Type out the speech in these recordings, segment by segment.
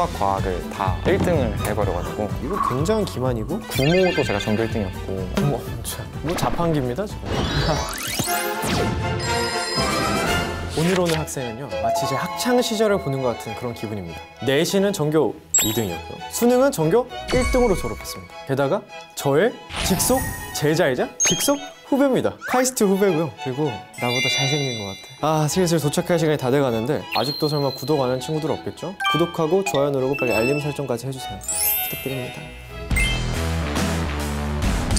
수학, 과학을 다 1등을 해버려가지고. 이거 굉장히 기만이고? 구모도 제가 전교 1등이었고. 어머 참, 뭐 자판기입니다 지금. 오늘 오는 학생은요 마치 제 학창 시절을 보는 것 같은 그런 기분입니다. 내신은 전교 2등이었고요 수능은 전교 1등으로 졸업했습니다. 게다가 저의 직속 제자이자 직속 후배입니다. 카이스트 후배고요. 그리고 나보다 잘생긴 것 같아. 아 슬슬 도착할 시간이 다 돼가는데 아직도 설마 구독 안 한 친구들 없겠죠? 구독하고 좋아요 누르고 빨리 알림 설정까지 해주세요. 부탁드립니다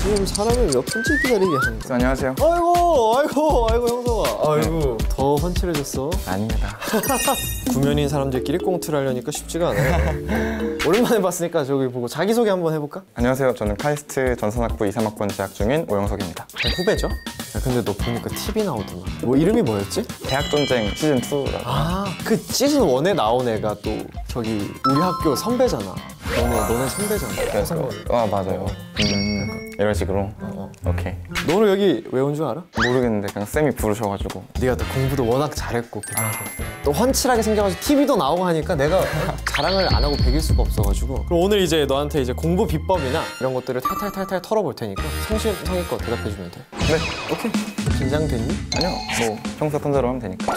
지금 사람을 몇 분째 기다리게 하는 거야? 안녕하세요. 아이고 아이고 아이고 형석아 아이고. 더 헌칠해졌어? 아닙니다. 구면인 사람들끼리 꽁트를 하려니까 쉽지가 않아요. 오랜만에 봤으니까 저기 보고 자기소개 한번 해볼까? 안녕하세요. 저는 카이스트 전산학부 2, 3학번 재학 중인 오영석입니다. 그냥 후배죠? 야, 근데 너 보니까 TV 나오더만. 뭐 이름이 뭐였지? 대학 전쟁 시즌 2라고. 아 그 시즌 1에 나온 애가 또 저기 우리 학교 선배잖아. 너네 너네 선배잖아. 항상 아 맞아요. 음, 이런 식으로 어. 오케이 너는 여기 왜 온 줄 알아? 모르겠는데 그냥 쌤이 부르셔가지고 네가 또 공부도 워낙 잘했고 때. 또 헌칠하게 생겨가지고 TV도 나오고 하니까 내가 자랑을 안 하고 배길 수가 없어가지고 그럼 오늘 이제 너한테 이제 공부 비법이나 이런 것들을 탈탈탈탈 털어볼 테니까 성실성의껏 대답해주면 돼 네 오케이 긴장됐니? 아니요 뭐 평소 던 대로 하면 되니까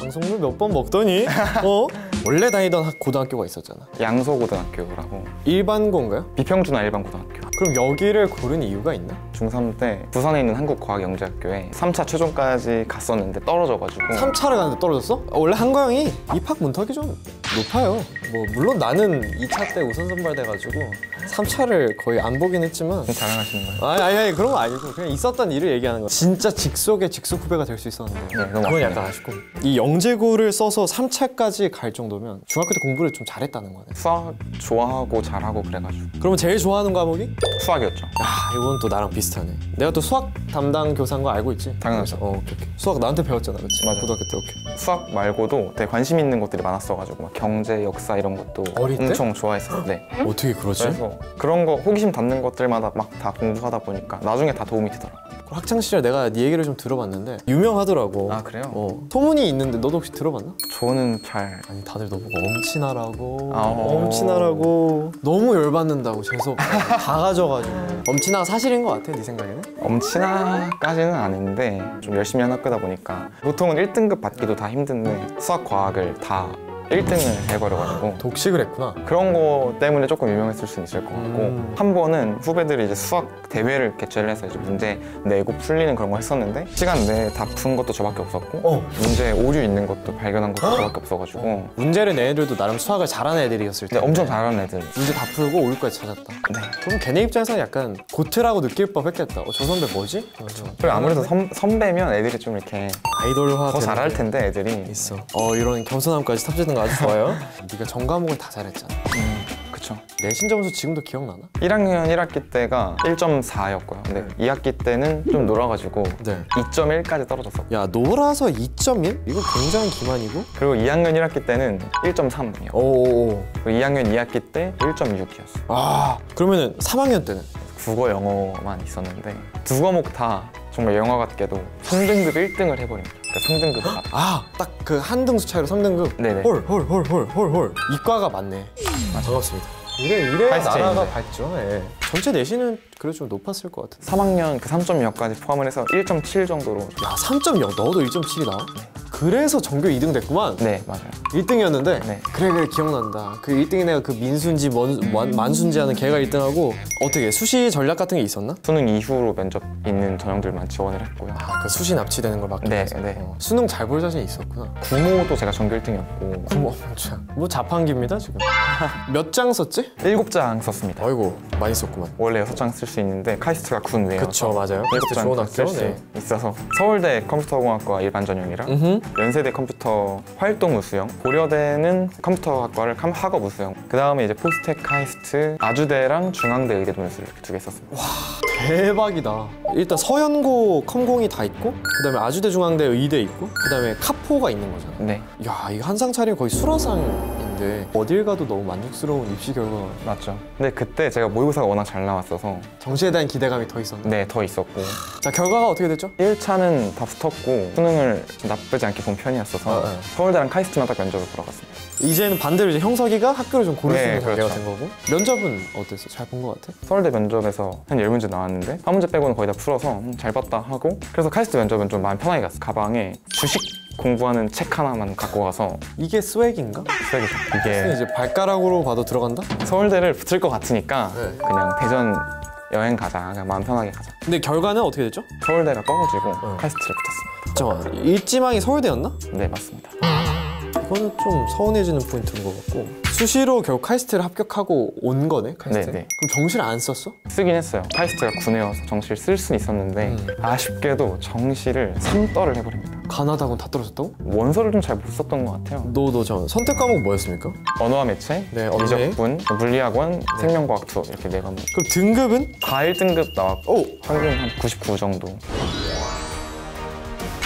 방송물 몇 번 먹더니 어? 원래 다니던 학- 고등학교가 있었잖아 양소고등학교라고 일반고인가요? 비평준화 일반 고등학교 그럼 여기를 고른 이유가 있나? 중3 때 부산에 있는 한국과학영재학교에 3차 최종까지 갔었는데 떨어져가지고 3차를 가는데 떨어졌어? 어, 원래 한과형이 입학 문턱이 좀 높아요. 뭐 물론 나는 2차 때 우선 선발돼가지고 3차를 거의 안 보긴 했지만 자랑하시는 거예요? 아니 아니 아니 그런 거 아니고 그냥 있었던 일을 얘기하는 거야. 진짜 직속의 직속 후배가 될 수 있었는데 네, 너무 그건 아쉽네요. 약간 아쉽고 이 영재고를 써서 3차까지 갈 정도면 중학교 때 공부를 좀 잘했다는 거네. 수학 좋아하고 잘하고 그래가지고 그러면 제일 좋아하는 과목이? 수학이었죠 아 이건 또 나랑 비슷하네. 내가 또 수학 담당 교사인 거 알고 있지? 당연하죠. 어 오케이 오케이. 수학 나한테 배웠잖아, 그렇지? 맞아요. 고등학교 때 오케이. 수학 말고도 되게 관심 있는 것들이 많았어가지고 막 경제, 역사 이런 것도? 엄청 좋아했었는데 어떻게 그러지? 그래서 그런 거 호기심 닿는 것들마다 막 다 공부하다 보니까 나중에 다 도움이 되더라고요 학창 시절 내가 네 얘기를 좀 들어봤는데 유명하더라고. 아, 그래요? 어. 소문이 있는데 너도 혹시 들어봤나? 저는 잘 아니 다들 너보고 엄친아라고 아, 어. 엄친아라고 너무 열받는다고 재수 없다고 다 가져가지고 엄친아가 사실인 것 같아 네 생각에는? 엄친아까지는 아닌데 좀 열심히 한 학교다 보니까 보통은 1등급 받기도 다 힘든데 수학, 과학을 다 1등을 해버려가지고. 독식을 했구나. 그런 거 때문에 조금 유명했을 수는 있을 것 같고 음. 한 번은 후배들이 이제 수학 대회를 개최를 해서 이제 문제 내고 풀리는 그런 거 했었는데 시간 내에 다 푼 것도 저밖에 없었고 어. 문제에 오류 있는 것도 발견한 것도 저밖에 없어가지고. 문제를 낸 애들도 나름 수학을 잘하는 애들이었을 근데 텐데. 엄청 잘하는 애들. 문제 다 풀고 오류까지 찾았다. 네. 그럼 걔네 입장에서는 약간 고트라고 느낄 법했겠다. 어, 저 선배 뭐지? 그리고 아무래도 선, 선배면 애들이 좀 이렇게 아이돌화 더 잘할 게 텐데 애들이. 있어. 어 이런 겸손함까지 탑재는 거 아주 좋아요. 네가 전 과목을 다 잘했잖아. 음, 그쵸. 내신 점수 지금도 기억나나? 1학년 1학기 때가 1.4였고요. 근데 2학기 때는 좀 놀아가지고 네. 2.1까지 떨어졌어. 야 놀아서 2.1? 이거 굉장히 기만이고? 그리고 2학년 1학기 때는 1.3이요. 오오오. 그리고 2학년 2학기 때 1.6이었어. 아 그러면은 3학년 때는? 국어 영어만 있었는데 두 과목 다 정말 영화 같게도 3등급 1등을 해버립니다 그러니까 3등급 다 아 딱 그 한 등수 차이로 3등급? 네네. 홀홀홀홀홀홀. 이과가 맞네. 반갑습니다. 이래 이래 나라가. 밝죠. 예. 전체 내신은 그래도 좀 높았을 것 같은데. 3학년 그 3.0까지 포함을 해서 1.7 정도로. 야 3.0 너도 1.7이 나와? 그래서 전교 2등 됐구만 네 맞아요 1등이었는데 네. 그래 그래 기억난다 그 1등인 애가 그 민순지 먼, 만, 만순지 하는 걔가 1등하고 어떻게 수시 전략 같은 게 있었나? 수능 이후로 면접 있는 전형들만 지원을 했고요 아, 그 수시 납치되는 걸 막기 네, 위해서 네. 어. 수능 잘 볼 자신이 있었구나 구모도 제가 전교 1등이었고 구모 참. 뭐 자판기입니다 지금 몇 장 썼지? 7장 썼습니다 아이고 많이 썼구만 원래 6장 쓸 수 있는데 카이스트가 군 외여서 그쵸 맞아요 장 좋은 쓸 학교 수 네. 있어서 서울대 컴퓨터공학과 일반 전형이랑 음흠. 연세대 컴퓨터 활동 우수형, 고려대는 컴퓨터학과를 컴- 학업 우수형, 그 다음에 이제 포스텍 카이스트, 아주대랑 중앙대 의대 이렇게 두개 썼습니다. 대박이다 일단 서연고 컴공이 다 있고 그 다음에 아주대 중앙대 의대 있고 그 다음에 카포가 있는 거잖아 네, 야 이거 한상 차리면 거의 수라상 인데 어딜 가도 너무 만족스러운 입시 결과 맞죠. 근데 그때 제가 모의고사가 워낙 잘 나왔어서 정시에 대한 기대감이 더 있었네 네, 더 있었고 자 결과가 어떻게 됐죠? 1차는 다 붙었고 수능을 나쁘지 않게 본 편이었어서 어, 어. 서울대랑 카이스트만 딱 면접을 보러 갔습니다. 이제는 반대로 이제 형석이가 학교를 좀 고를 수 네, 있는 단계가 그렇죠. 된 거고 면접은 어땠어? 잘 본 거 같아? 서울대 면접에서 한 10문제 나왔는데 한 문제 빼고는 거의 다 풀어서 음, 잘 봤다 하고 그래서 카이스트 면접은 좀 마음 편하게 갔어 가방에 주식 공부하는 책 하나만 갖고 가서 이게 swag인가? 근데 이게 이제 발가락으로 봐도 들어간다? 서울대를 붙을 것 같으니까 네. 그냥 대전 여행 가자 그냥 마음 편하게 가자 근데 결과는 어떻게 됐죠? 서울대가 떨어지고 어. 카이스트를 붙었습니다 잠깐만 일지망이 서울대였나? 네 맞습니다 이거는 좀 서운해지는 포인트인 것 같고 수시로 결국 카이스트를 합격하고 온 거네 카이스트 네, 네. 그럼 정시를 안 썼어? 쓰긴 했어요 카이스트가 군 외여서 정시를 쓸 수는 있었는데 음. 아쉽게도 정시를 3떨을 해버립니다 가나다군 다 떨어졌다고? 원서를 좀 잘 못 썼던 것 같아요 너너 잠깐 선택 과목 뭐였습니까? 언어와 매체, 네, 언어에. 미적분, 물리학 one, 생명과학 two 이렇게 네 과목 그럼 등급은? 다 1등급 나왔고 평균 한 99 정도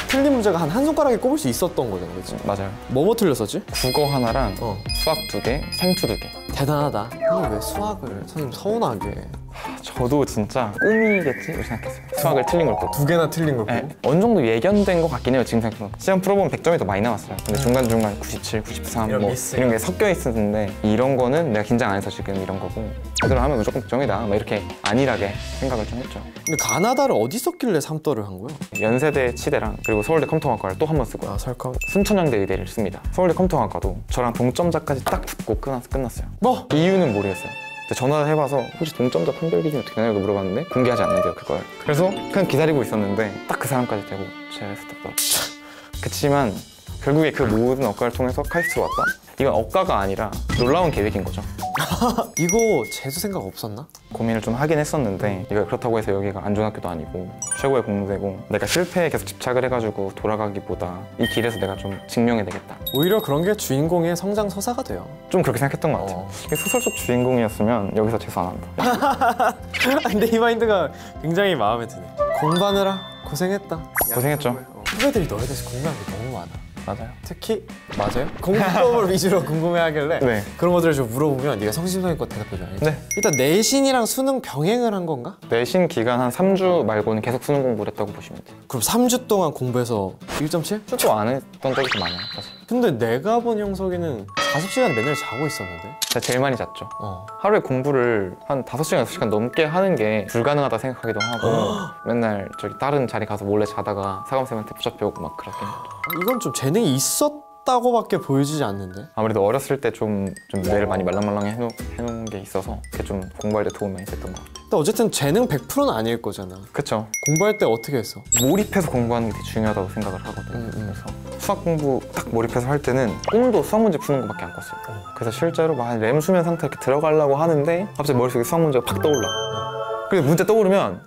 틀린 문제가 한 한 손가락에 꼽을 수 있었던 거잖아 그치? 맞아요 뭐뭐 틀렸었지? 국어 하나랑 어 수학 두 개, 생two 두 개. 대단하다 근데 왜 수학을 선생님 서운하게 저도 진짜 꿈이겠지 이렇게 생각했어요. 수학을 틀린 걸 보고. 두 개나 틀린 걸 네, 보고? 어느 정도 예견된 것 같긴 해요 지금 생각해보면 시험 풀어보면 100점이 더 많이 나왔어요 근데 중간중간 97, 93 이런 뭐. 이런 게 섞여 있었는데 이런 거는 내가 긴장 안 해서 지금 이런 거고 제대로 하면 무조건 100점이다 막 이렇게 안일하게 생각을 좀 했죠 근데 가나다를 어디 썼길래 삼떨을 한 거야? 연세대 치대랑 그리고 서울대 컴퓨터학과를 또 한 번 쓰고 아 설컴 순천향대 의대를 씁니다 서울대 컴퓨터학과도 저랑 동점자까지 딱 붙고 끝났, 끝났어요 뭐? 이유는 모르겠어요. 전화를 해봐서 혹시 동점자 판별 기준이 어떻게 되냐고 물어봤는데 공개하지 않는데요 그걸. 그래서 그냥 기다리고 있었는데 딱 그 사람까지 되고 제가 했었다 그치만 결국에 그 모든 억가를 통해서 카이스트로 왔다. 이건 억가가 아니라 놀라운 계획인 거죠. 이거 재수 생각 없었나? 고민을 좀 하긴 했었는데 이거 그렇다고 해서 여기가 안 좋은 학교도 아니고 최고의 공대고 내가 실패에 계속 집착을 해가지고 돌아가기보다 이 길에서 내가 좀 증명해야 되겠다. 오히려 그런 게 주인공의 성장 서사가 돼요 좀 그렇게 생각했던 것 같아요. 어. 소설 속 주인공이었으면 여기서 재수 안 한다. 근데 이 마인드가 굉장히 마음에 드네 공부하느라 고생했다 고생했죠. 후배들이 너에 대해서 궁금한 게 너무 많아 맞아요. 특히 맞아요? 공부법을 위주로 궁금해하길래 네. 그런 것들을 좀 물어보면 네가 성심성의껏 대답해줘? 네. 일단 내신이랑 수능 병행을 한 건가? 내신 기간 한 3주 말고는 계속 수능 공부를 했다고 보시면 돼요. 그럼 3주 동안 공부해서 1.7? 출조 안 했던 적이 좀 많아요, 사실. 근데 내가 본 형석이는 4시간 맨날 자고 있었는데? 제가 제일 많이 잤죠. 어. 하루에 공부를 한 5시간, 6시간 넘게 하는 게 불가능하다 생각하기도 하고 맨날 저기 다른 자리 가서 몰래 자다가 사감쌤한테 붙잡혀오고 막 했죠. 이건 좀 재능이 있었 다고밖에 보여지지 않는데? 아무래도 어렸을 때 좀 좀 뇌를 많이 말랑말랑해 해놓, 해놓은 게 있어서 그게 좀 공부할 때 도움이 많이 됐던 것 같아요. 근데 어쨌든 재능 100%는 아닐 거잖아 그쵸. 공부할 때 어떻게 했어? 몰입해서 공부하는 게 되게 중요하다고 생각을 하거든요. 음, 음. 그래서 수학 공부 딱 몰입해서 할 때는 꿈도 수학 문제 푸는 것밖에 안 꿨어요. 그래서 실제로 막렘 수면 상태 이렇게 들어가려고 하는데 갑자기 머릿속에 수학 문제가 팍 떠올라. 그래서 문제 떠오르면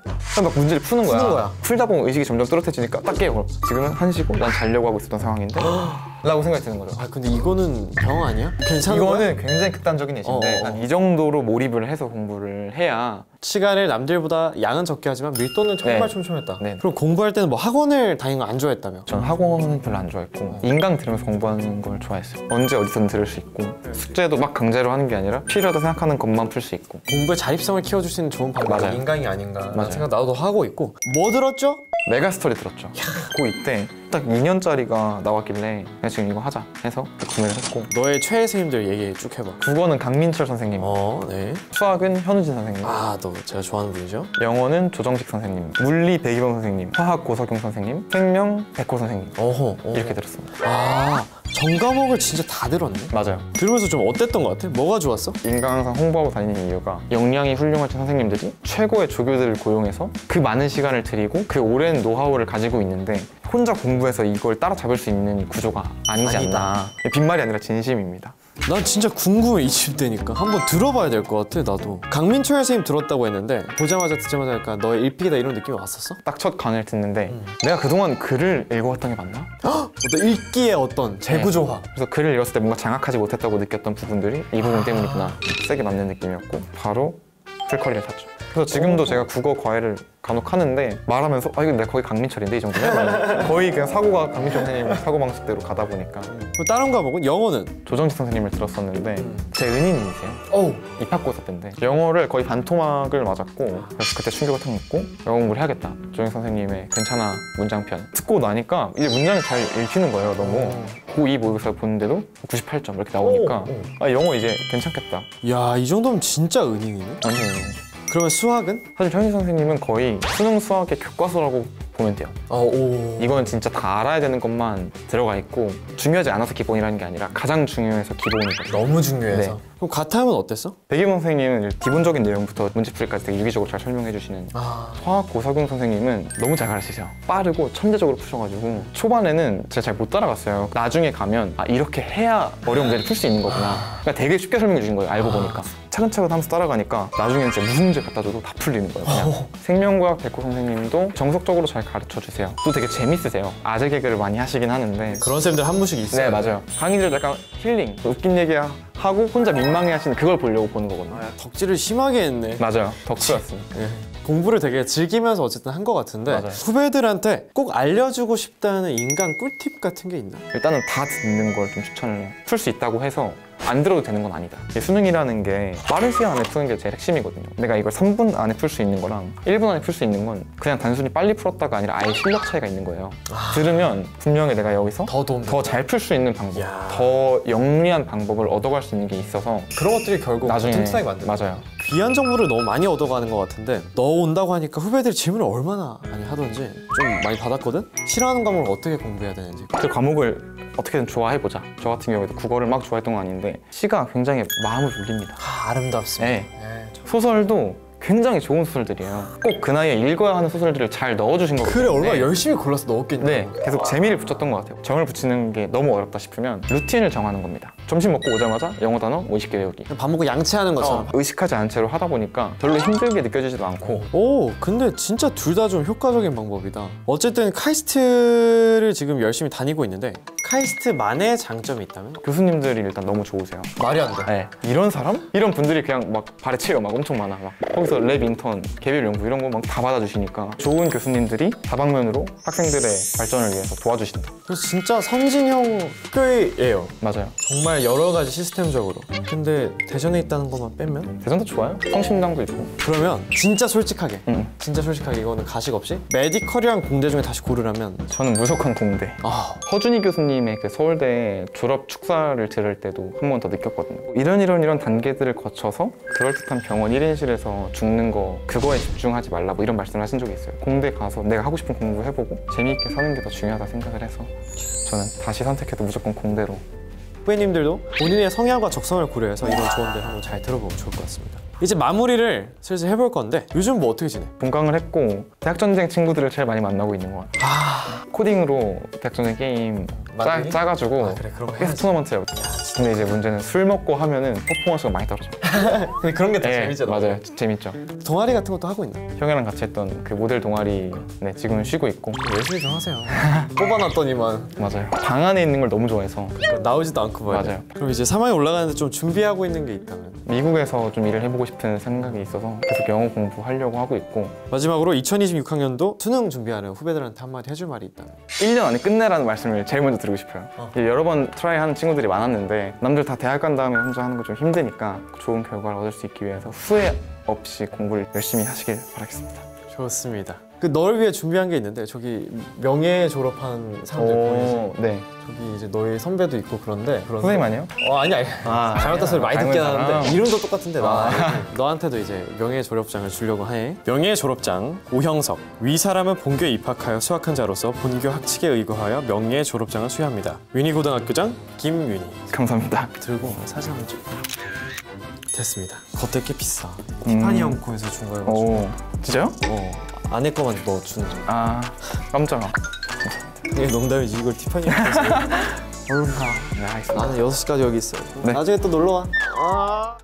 막 문제를 푸는 거야. 푸는 거야. 풀다 보면 의식이 점점 또렷해지니까 딱 깨요. 지금은 한시고 난 자려고 하고 있었던 상황인데 라고 생각이 드는 거죠. 아 근데 이거는 병 아니야? 괜찮은 거야? 이거는 굉장히 극단적인 예시인데 어, 어, 어. 한 이 정도로 몰입을 해서 공부를 해야 시간을 남들보다 양은 적게 하지만 밀도는 정말 네. 촘촘했다. 네. 그럼 공부할 때는 뭐 학원을 다니는 거 안 좋아했다며? 전 학원은 별로 안 좋아했고 인강 들으면서 공부하는 걸 좋아했어요. 언제 어디서든 들을 수 있고 숙제도 막 강제로 하는 게 아니라 필요하다 생각하는 것만 풀 수 있고 공부의 자립성을 키워줄 수 있는 좋은 방법이. 인강이 아닌가 맞아요. 생각 나도 하고 있고 뭐 들었죠? 메가스터디 들었죠. 고2 때 딱 2년짜리가 나왔길래 그냥 지금 이거 하자 해서 구매를 했고 너의 최애 선생님들 얘기 쭉 해봐. 국어는 강민철 선생님, 어, 네. 수학은 현우진 선생님, 아, 너 제가 좋아하는 분이죠? 영어는 조정식 선생님, 물리 배기범 선생님, 화학 고석용 선생님, 생명 백호 선생님 어허, 어허. 이렇게 들었습니다. 아, 전 과목을 진짜 다 들었네. 맞아요. 들으면서 좀 어땠던 것 같아? 뭐가 좋았어? 인강 항상 홍보하고 다니는 이유가 역량이 훌륭하신 선생님들이 최고의 조교들을 고용해서 그 많은 시간을 들이고 그 오랜 노하우를 가지고 있는데 혼자 공부해서 이걸 따라잡을 수 있는 구조가 아니지 아니다. 않나. 빈말이 아니라 진심입니다. 난 진짜 궁금해 이집 되니까. 한번 들어봐야 될 것 같아 나도. 강민철 선생님 들었다고 했는데 보자마자 듣자마자 약간 너의 일픽이다 이런 느낌이 왔었어? 딱 첫 강의를 듣는데 음. 내가 그동안 글을 읽어왔던 게 맞나? 어떤 읽기의 어떤 재구조화. 그래서 글을 읽었을 때 뭔가 장악하지 못했다고 느꼈던 부분들이 이 부분 때문이구나. 세게 맞는 느낌이었고 바로 풀커리를 샀죠 그래서 지금도 제가 국어 과외를 간혹 하는데 말하면서 아 이거 내가 거의 강민철인데 이 정도면 거의 그냥 사고가 강민철 선생님 사고 방식대로 가다 보니까 다른 과목은 영어는? 조정식 선생님을 들었었는데 제 은인이세요. 어우 입학고사 때인데 영어를 거의 반토막을 맞았고 그래서 그때 충격을 탁 먹고 영어 공부를 해야겠다. 조정식 선생님의 괜찮아 문장편 듣고 나니까 이제 문장이 잘 읽히는 거예요. 너무 고2 모의고사 보는데도 98점 이렇게 나오니까 오, 오. 아 영어 이제 괜찮겠다. 야 이 정도면 진짜 은인이네 완전 그러면 수학은? 사실 현희 선생님은 거의 수능 수학의 교과서라고 보면 돼요. 어오 이건 진짜 다 알아야 되는 것만 들어가 있고 중요하지 않아서 기본이라는 게 아니라 가장 중요해서 기본이거든요. 너무 중요해서 네. 그럼 가타임은 어땠어? 백이범 선생님은 기본적인 내용부터 문제풀이까지 되게 유기적으로 잘 설명해 주시는 아 화학 고사경 선생님은 너무 잘 가르치세요. 빠르고 천재적으로 푸셔가지고 초반에는 제가 잘 못 따라갔어요. 나중에 가면 아 이렇게 해야 어려운 문제를 풀 수 있는 거구나. 그러니까 되게 쉽게 설명해 주신 거예요. 알고 보니까. 차근차근 하면서 따라가니까 나중에는 진짜 무슨 문제 갖다 줘도 다 풀리는 거예요. 그냥. 생명과학 백호 선생님도 정석적으로 잘 가르쳐 주세요. 또 되게 재밌으세요. 아재 개그를 많이 하시긴 하는데 그런 쌤들 한 분씩 있어요 네 맞아요. 강의들 약간 힐링, 웃긴 얘기 하고 혼자 민망해하시는 그걸 보려고 보는 거거든요. 덕질을 심하게 했네 맞아요. 덕후였습니다. 예. 공부를 되게 즐기면서 어쨌든 한 것 같은데 맞아요. 후배들한테 꼭 알려주고 싶다는 인간 꿀팁 같은 게 있나? 일단은 다 듣는 걸 좀 추천을. 풀 수 있다고 해서 안 들어도 되는 건 아니다. 이 수능이라는 게 빠른 시간 안에 푸는 게 제일 핵심이거든요. 내가 이걸 3분 안에 풀 수 있는 거랑 1분 안에 풀 수 있는 건 그냥 단순히 빨리 풀었다가 아니라 아예 실력 차이가 있는 거예요. 들으면 분명히 내가 여기서 더 잘 풀 수 있는 방법, 야. 더 영리한 방법을 얻어갈 수 있는 게 있어서 그런 것들이 결국 나중에 튼튼하게 만드는 맞아요. 귀한 정보를 너무 많이 얻어가는 것 같은데 너 온다고 하니까 후배들이 질문을 얼마나 많이 하던지 좀 많이 받았거든? 싫어하는 과목을 어떻게 공부해야 되는지 그 과목을 어떻게든 좋아해보자. 저 같은 경우에도 국어를 막 좋아했던 건 아닌데 시가 굉장히 마음을 울립니다. 아, 아름답습니다 네. 예, 저- 소설도 굉장히 좋은 소설들이에요. 꼭 그 나이에 읽어야 하는 소설들을 잘 넣어주신 거거든요. 그래 얼마나 네. 열심히 골라서 넣었겠냐 네, 계속 재미를 붙였던 것 같아요. 정을 붙이는 게 너무 어렵다 싶으면 루틴을 정하는 겁니다. 점심 먹고 오자마자 영어 단어 50개 외우기. 밥 먹고 양치하는 것처럼 어, 의식하지 않은 채로 하다 보니까 별로 힘들게 느껴지지도 않고 오 근데 진짜 둘 다 좀 효과적인 방법이다 어쨌든 카이스트를 지금 열심히 다니고 있는데 카이스트만의 장점이 있다면? 교수님들이 일단 너무 좋으세요. 말이 안돼 네, 이런 사람? 이런 분들이 그냥 막 발에 치여 막 엄청 많아. 막 거기서 lab 인턴, 개별 연구 이런 거 막 다 받아주시니까 좋은 교수님들이 다방면으로 학생들의 발전을 위해서 도와주신다. 그래서 진짜 선진형 학교예요 맞아요. 정말 여러 가지 시스템적으로 근데 대전에 있다는 것만 빼면? 대전도 좋아요. 성심당도 있고. 그러면 진짜 솔직하게 응. 진짜 솔직하게 이거는 가식 없이 메디컬이랑 공대 중에 다시 고르라면 저는 무조건 공대. 아 허준희 교수님의 그 서울대 졸업 축사를 들을 때도 한 번 더 느꼈거든요. 이런 이런 이런 단계들을 거쳐서 그럴듯한 병원 1인실에서 죽는 거 그거에 집중하지 말라 뭐 이런 말씀을 하신 적이 있어요. 공대 가서 내가 하고 싶은 공부 해보고 재미있게 사는 게 더 중요하다 생각을 해서 저는 다시 선택해도 무조건 공대로 후배님들도 본인의 성향과 적성을 고려해서 이런 조언들 한번 잘 들어보면 좋을 것 같습니다 이제 마무리를 슬슬 해볼 건데 요즘 뭐 어떻게 지내? 본강을 했고 대학전쟁 친구들을 제일 많이 만나고 있는 것 같아요. 아 코딩으로 대학전쟁 게임 짜? 짜가지고 아, 그래, 계속 해야지. 토너먼트 해요. 근데 이제 문제는 술 먹고 하면은 퍼포먼스가 많이 떨어져. 근데 그런 게다 네, 재밌잖아 맞아요. 재밌죠. 동아리 같은 것도 하고 있나? 형이랑 같이 했던 그 모델 동아리 네, 지금은 쉬고 있고 열심히 좀 하세요 뽑아놨더니만 맞아요. 방 안에 있는 걸 너무 좋아해서 나오지도 않고 말이야 맞아요. 그럼 이제 3학년 올라가는데 좀 준비하고 있는 게 있다면 미국에서 좀 일을 해보고 싶은 생각이 있어서 계속 영어 공부하려고 하고 있고 마지막으로 2026학년도 수능 준비하는 후배들한테 한마디 해줄 말이 있다면 1년 안에 끝내라는 말씀을 제일 먼저 드리고 싶어요. 어. 이게 여러 번 try 하는 친구들이 많았는데 남들 다 대학 간 다음에 혼자 하는 거 좀 힘드니까 좋은 결과를 얻을 수 있기 위해서 후회 없이 공부를 열심히 하시길 바라겠습니다. 좋습니다 그 너를 위해 준비한 게 있는데 저기 명예 졸업한 사람들 보이지? 오, 네. 저기 이제 너희 선배도 있고 그런데 그런데 선생님 아니에요? 어 아니 아니. 아, 잘못된 소리 많이 듣긴 닮은 하는데. 사람. 이름도 똑같은데 나 너한테도 이제 명예 졸업장을 주려고 해 명예 졸업장 오형석. 위 사람은 본교에 입학하여 수학한 자로서 본교 학칙에 의거하여 명예 졸업장을 수여합니다. 윤희고등학교장 김윤희. 감사합니다. 들고 사진 한번 찍고. 됐습니다. 겉에 꽤 비싸. 티파니 홈코에서 준 거여가지고. 오, 진짜요? 어 안에 거만 너 주는 거 아, 깜짝아. 이게 농담이지 이걸 티파니 얼른 가 네, 알겠습니다. 나는 6시까지 여기 있어 네. 나중에 또 놀러 와